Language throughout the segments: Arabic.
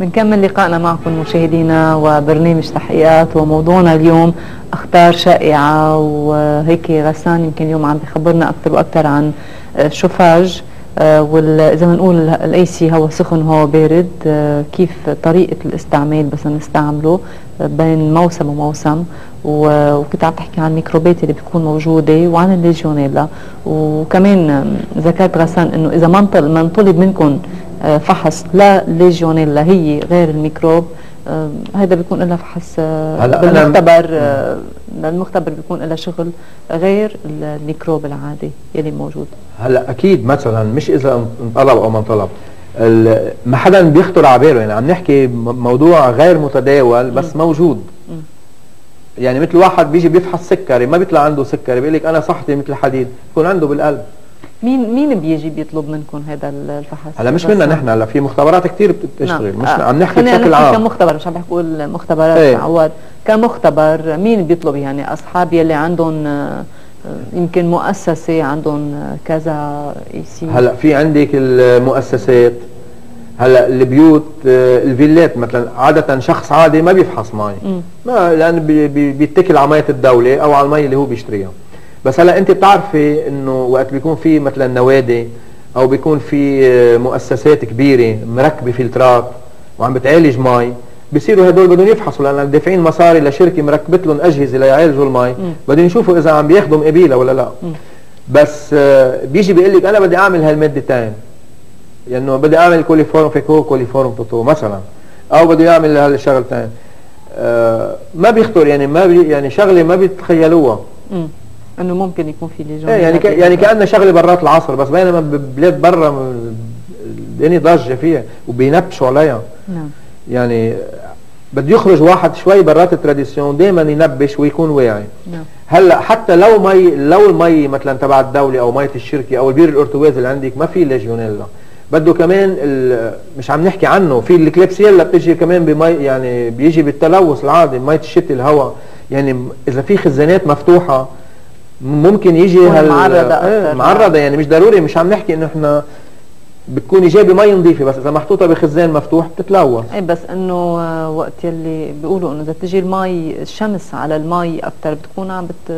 بنكمل لقائنا معكم مشاهدينا وبرنامج تحقيقات وموضوعنا اليوم أخطار شائعة وهيك غسان يمكن اليوم عم بخبرنا أكثر وأكثر عن الشوفاج آه، واذا بنقول ال AC هو سخن وهو بارد آه، كيف طريقة الاستعمال بس نستعمله آه، بين موسم وموسم وكنت عم تحكي عن الميكروبات اللي بتكون موجودة وعن الليجيونيلا وكمان ذكرت غسان إنه إذا ما انطلب منكم فحص. لا ليجيونيلا هي غير الميكروب. هذا بيكون لها فحص هلا بالمختبر المختبر بيكون لها شغل غير الميكروب العادي يلي موجود. هلا أكيد مثلا مش إذا انطلب أو ما انطلب. ما حدا بيخطر على باله يعني عم نحكي موضوع غير متداول بس م. موجود. م. يعني مثل واحد بيجي بيفحص سكري ما بيطلع عنده سكري بيقول لك أنا صحتي مثل الحديد بيكون عنده بالقلب. مين مين بيجي بيطلب منكم هذا الفحص؟ هلا مش منا نحن هلا في مختبرات كثير بتشتغل نعم. مش آه. عم نحكي بشكل عام كمختبر مش عم بحكي أقول مختبرات إيه. عواد كمختبر مين بيطلب يعني أصحاب يلي عندهم آه، يمكن مؤسسة عندهم كذا AC هلا في عندك المؤسسات هلا البيوت آه، الفيلات مثلا عادة شخص عادي ما بيفحص مي ما لأن بيتكل على مية الدولة أو على المي اللي هو بيشتريها بس هلا انت بتعرفي انه وقت بيكون في مثلا نوادي أو بيكون في آه، مؤسسات كبيرة مركبة فلترات وعم بتعالج مي بصيروا هدول بدهم يفحصوا لأن دافعين مصاري لشركة مركبت لهم أجهزة ليعالجوا المي بدهم يشوفوا إذا عم بياخذوا مقابيله ولا لا. م. بس آه، بيجي بيقول لك أنا بدي أعمل هالمادتين لأنه يعني بدي أعمل coliformes fécaux coliformes totaux مثلا. أو بدي أعمل هالشغلتين آه ما بيخطر يعني ما بي يعني شغلة ما بيتخيلوها. إنه ممكن يكون في لجان. إيه يعني ك... يعني كأنه شغلة برات العصر بس بينما ببلاد برا الدنيا ضجة فيها وبينبشوا عليها. نعم. يعني بده يخرج واحد شوي برات ال tradition دائما ينبش ويكون واعي. نعم. هلأ حتى لو مي لو المي مثلا تبع الدولة أو مية الشركة أو البير الارتواز اللي عندك ما في légionella بده كمان مش عم نحكي عنه في الكليبسيلا بتجي كمان بمي يعني بيجي بالتلوث العادي مية الشتي الهواء. يعني إذا في خزانات مفتوحة ممكن يجي هال معرضة إيه معرضة يعني مش ضروري مش عم نحكي إنه إحنا بتكوني جايبه مي نظيفه بس إذا محطوطة بخزان مفتوح بتتلوث. اي بس إنه آه، وقت يلي بيقولوا إنه إذا تجي المي الشمس على المي أكثر بتكون عم بت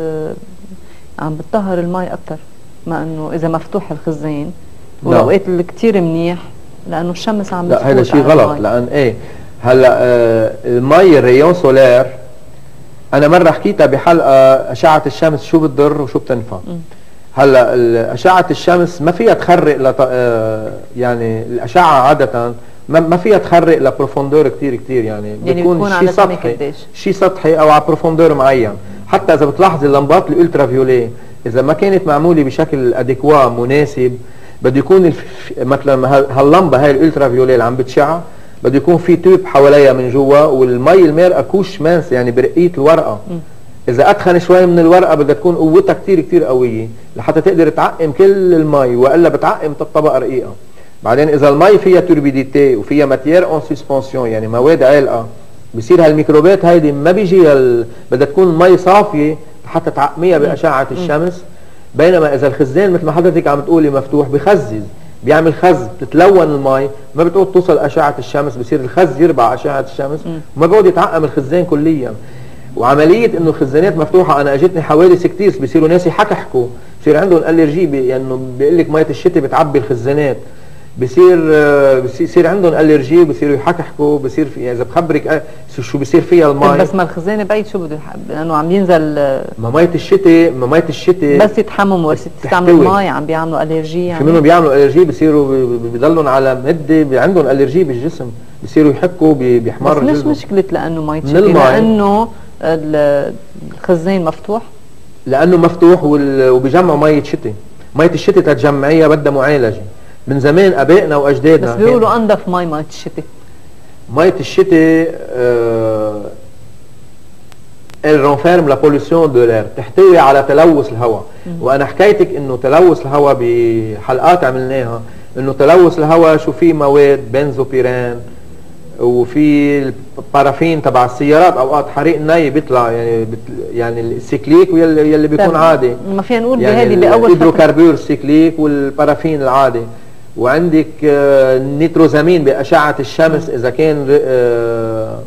عم بتطهر المي أكثر ما إنه إذا مفتوح الخزان والأوقات اللي كثير منيح لأنه الشمس عم لا هذا شيء غلط. لأن إيه هلأ آه المي ال rayons solaires أنا مرة حكيتها بحلقه أشعة الشمس شو بتضر وشو بتنفع. هلأ أشعة الشمس ما فيها تخرق لط... آه، يعني الأشعة عادة ما فيها تخرق ل profondeur كثير كثير يعني, يعني بتكون شيء سطحي شيء سطحي أو على profondeur معين. حتى إذا بتلاحظي اللمبات ال ultraviolet إذا ما كانت معمولة بشكل adéquat مناسب بده يكون الف... مثلا هاللمبة هاي ال ultraviolet اللي عم بتشع بده يكون في tube حواليها من جوا والمي المارقه couche mince يعني برقة الورقة. م. إذا اتخن شوي من الورقة بدها تكون قوتها كثير كثير قوية لحتى تقدر تعقم كل المي وإلا بتعقم الطبقه رقيقة. بعدين إذا المي فيها turbidité وفيها matières en suspension يعني مواد عالقة بصير هالميكروبات هيدي ما بيجي هال... بدها تكون مي صافية حتى تعقميها بأشعة الشمس. بينما إذا الخزان مثل ما حضرتك عم تقولي مفتوح بخزز بيعمل خز بتتلون المي ما بتقعد توصل أشعة الشمس بصير الخز يربع أشعة الشمس. وما بيقعد يتعقم الخزان كليا. وعملية إنه الخزانات مفتوحة أنا أجتني حوادث كثير بصيروا ناس يحكحكوا بصير عندهم الرجي بي يعني بيقول لك مية الشتاء بتعبي الخزانات. بصير بصير عندهم الرجي بصيروا يحكحكوا بصير في يعني إذا بخبرك شو بصير فيها المي بس ما الخزانة بعيد شو بده لأنه عم ينزل ما مية الشتاء ما مية الشتاء بس يتحمموا بس تستعملوا مي عم بيعملوا الرجي يعني. في منهم بيعملوا الرجي بصيروا بضلهم على مدة عندهم الرجي بالجسم. بصيروا يحكوا بيحمر بس مش مشكلة لأنه مي الشتاء؟ لأنه الخزان مفتوح. لأنه مفتوح وبيجمعوا مية شتاء. مية الشتاء تتجمعيها بدها معالجة. من زمان أبائنا وأجدادنا. بس بيقولوا انظف مي ميه الشتاء ميه الشتاء آه elle renferme la pollution de l'air تحتوي على تلوث الهواء. وأنا حكيتك إنه تلوث الهواء بحلقات عملناها. إنه تلوث الهواء شو في مواد؟ benzopyrène. وفي ال paraffine تبع السيارات أوقات حريق ني بيطلع يعني بت يعني ال cyclique واللي يلي بيكون عادي. ما فينا نقول يعني بهذه بأول ال hydrocarbures ال cyclique وال paraffine العادي. وعندك آه، النيتروزامين بأشعة الشمس إذا كان آه،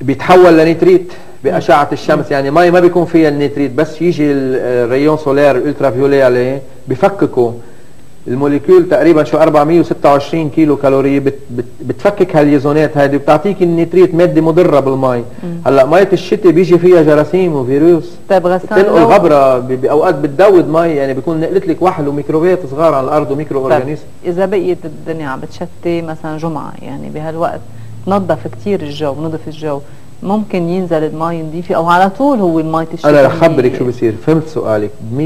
بيتحول ل nitrite بأشعة الشمس. يعني مي ما بيكون فيها ال nitrite بس يجي ال rayon solaire ال ultraviolet عليه بفككه. ال molécule تقريبا شو 426 kilocalories بت بت بتفكك هال liaison ات هذه بتعطيك ال nitrite ماده مضرة بالمي هلأ ميه الشتاء بيجي فيها جراثيم وفيروس. طيب غسان تنقل غبرة بأوقات بتدود مي يعني بيكون نقلت لك وحل وميكروبات صغار على الأرض وميكرو طيب organismes إذا بقيت الدنيا عم بتشتي مثلا جمعة يعني بهالوقت تنظف كثير الجو نظف الجو ممكن ينزل المي نظيفه أو على طول هو المي الشتاء أنا رح خبرك شو بصير. فهمت سؤالك 100%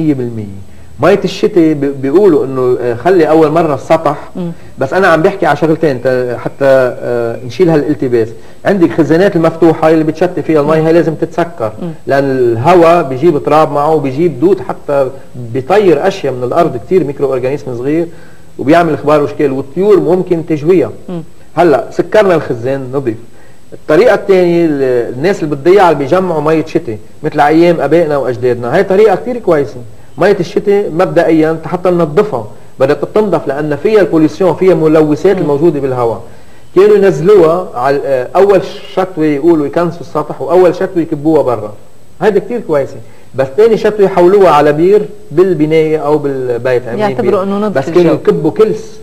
مية الشتاء بيقولوا إنه آه، خلي أول مرة السطح بس أنا عم بحكي على شغلتين حتى آه، نشيل هالالتباس. عندك خزانات المفتوحة اللي بتشتي فيها المي هي لازم تتسكر. لأن الهواء بيجيب تراب معه وبيجيب دود حتى بيطير أشياء من الأرض كثير micro-organismes صغير وبيعمل إخبار واشكال والطيور ممكن تجويها. هلأ سكرنا الخزان نظيف الطريقة الثانية الناس اللي بتضيع اللي بيجمعوا مية شتي مثل أيام أبائنا وأجدادنا هاي طريقة كثير كويسة. مية الشتاء مبدئيا حتى ننظفها بدها تنظف لأن فيها ال pollution فيها ملوثات الموجودة بالهواء. كانوا ينزلوها على آه، أول شتوي يقولوا يكنسوا السطح وأول شتوي يكبوها برا. هيدا كثير كويسة. بس ثاني شتوي يحولوها على بير بالبناية أو بالبيت يعتبروا إنه نظف بس كانوا يكبوا كلس.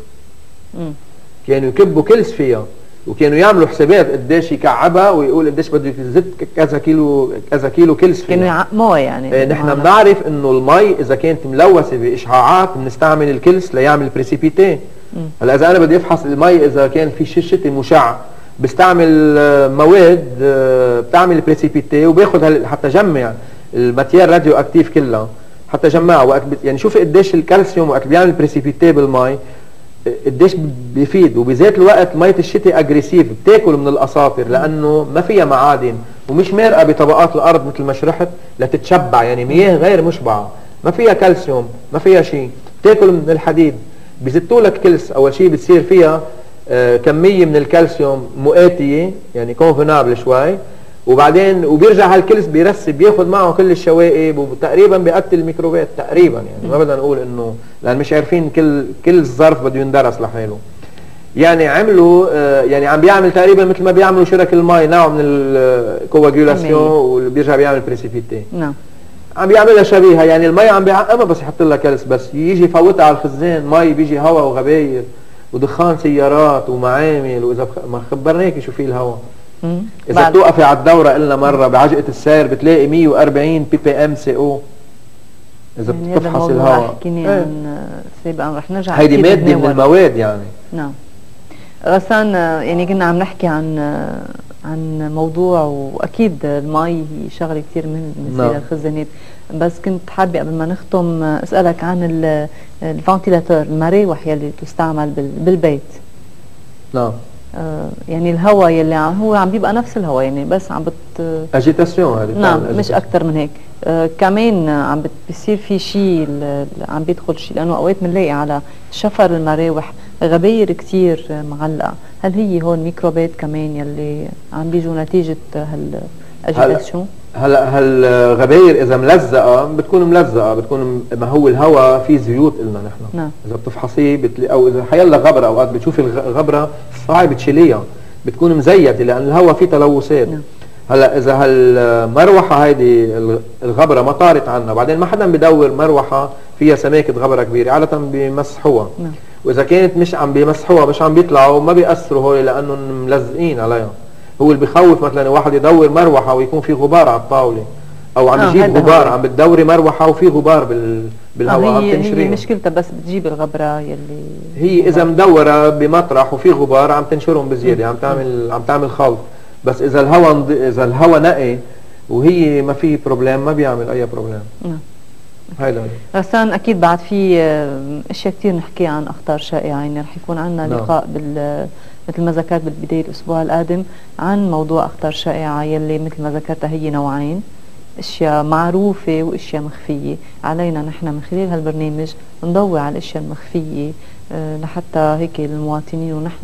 كانوا يكبوا كلس فيها. وكانوا يعملوا حسابات قديش يكعبها ويقول قديش بده يزت كذا كيلو كذا كيلو كلس كانوا يعقموها يعني. إيه نحن بنعرف إنه المي إذا كانت ملوثة بإشعاعات بنستعمل الكلس ليعمل précipité هلأ إذا أنا بدي أفحص المي إذا كان في شتي مشع بستعمل آه، مواد آه، بتعمل précipité وباخذ حتى جمع ال matières radioactives كلها حتى جمعها وقت يعني شوفي قديش الكالسيوم وقت بيعمل précipité بالمي. قديش بيفيد وبذات الوقت مية الشتاء agressive بتاكل من الاساطر لأنه ما فيها معادن ومش مارقة بطبقات الأرض مثل ما شرحت لتتشبع يعني مياه غير مشبعة. ما فيها كالسيوم ما فيها شيء بتاكل من الحديد. بزتوا لك كلس أول شيء بتصير فيها آه كمية من الكالسيوم مؤاتية يعني convenable شوي. وبعدين وبيرجع هالكلس بيرسب بياخذ معه كل الشوائب وتقريبا بيقتل الميكروبات تقريبا يعني. ما بدنا نقول إنه لأن مش عارفين كل كل ظرف بده يندرس لحاله. يعني عملوا آه يعني عم بيعمل تقريبا مثل ما بيعملوا شركة المي نوع من ال coagulation وبيرجع بيعمل précipité نعم. عم بيعملها شبيهة. يعني المي عم بيعقمها بس يحط لها كلس بس. يجي يفوتها على الخزان مي بيجي هواء وغباير ودخان سيارات ومعامل وإذا ما خبرناكي شو في الهواء إذا بتوقفي على الدورة قلنا مرة بعجقة السير بتلاقي 140 ppm CO. إذا يعني بتفحص الهواء حكينا إيه. عن سابقا رح نرجع هيدي مادة من المواد يعني. نعم. غسان يعني كنا عم نحكي عن عن موضوع وأكيد المي هي شغلة كثير مهمة بالنسبة نعم. للخزانات بس كنت حابة قبل ما نختم أسألك عن ال ventilateur المراوح يلي تستعمل بالبيت. نعم. يعني الهواء يلي عم هو عم بيبقى نفس الهواء يعني بس عم بت agitation هذه نعم مش أكثر من هيك. آه كمان عم بيصير في شيء عم بيدخل شيء لأنه أوقات بنلاقي على شفر المراوح غباير كثير معلقة. هل هي هون ميكروبات كمان يلي عم بيجوا نتيجة هالاجيتاسيون هلا هالغباير إذا ملزقة بتكون ملزقة بتكون ما هو الهواء فيه زيوت قلنا نحن نعم. إذا بتفحصيه بتلاقي أو إذا حيلا غبرة أوقات بتشوفي الغبره صعب تشيليها بتكون مزيتة لأن الهواء فيه تلوثات نعم. هلا إذا هالمروحة هيدي الغبرة ما طارت عنا بعدين ما حدا بدور مروحة فيها سماكة غبرة كبيرة عادة بيمسحوها نعم. وإذا كانت مش عم بيمسحوها مش عم بيطلعوا ما بيأثروا هول لأنهم ملزقين عليها هو اللي بخوف مثلا واحد يدور مروحة ويكون في غبار على الطاولة أو عم يجيب آه غبار عم بتدوري مروحة وفي غبار بال بالهواء آه هي, هي مشكلتها بس بتجيب الغبرة يلي هي إذا مدورة بمطرح وفي غبار عم تنشرهم بزيادة عم تعمل عم تعمل خلط بس إذا الهواء إذا الهواء نقي وهي ما في problème ما بيعمل أي problème نعم. هيدا غسان أكيد بعد في آه، أشياء كثير نحكي عن أخطار شائعة. يعني رح يكون عندنا نعم. لقاء بال مثل ما ذكرت بالبداية الأسبوع القادم عن موضوع أخطار شائعة يلي مثل ما ذكرتها هي نوعين أشياء معروفة وأشياء مخفية. علينا نحن من خلال هالبرنامج نضوي على الأشياء المخفية آه، لحتى هيك المواطنين ونحن